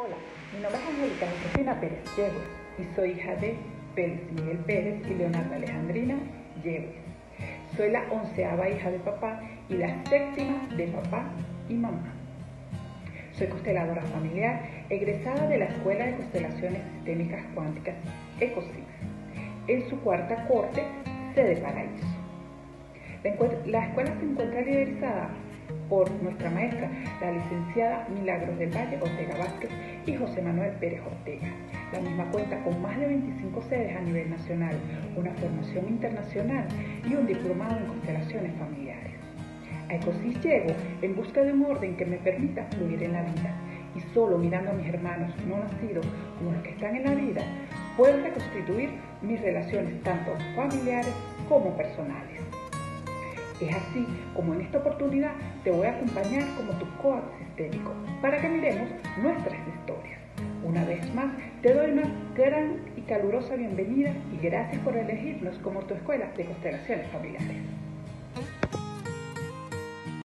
Hola, mi nombre es Angélica Josefina Pérez Yegües y soy hija de Pérez Miguel Pérez y Leonardo Alejandrina Yegües. Soy la onceava hija de papá y la séptima de papá y mamá. Soy consteladora familiar, egresada de la Escuela de Constelaciones Sistémicas Cuánticas ECOSIS, en su cuarta corte, sede Paraíso. La escuela se encuentra liderizada por nuestra maestra, la licenciada Milagros del Valle Ortega Vázquez y José Manuel Pérez Ortega. La misma cuenta con más de 25 sedes a nivel nacional, una formación internacional y un diplomado en constelaciones familiares. A Ecosis llego en busca de un orden que me permita fluir en la vida y solo mirando a mis hermanos no nacidos como los que están en la vida, puedo reconstituir mis relaciones tanto familiares como personales. Es así como en esta oportunidad te voy a acompañar como tu coach sistémico para que miremos nuestras historias. Una vez más, te doy una gran y calurosa bienvenida y gracias por elegirnos como tu escuela de constelaciones familiares.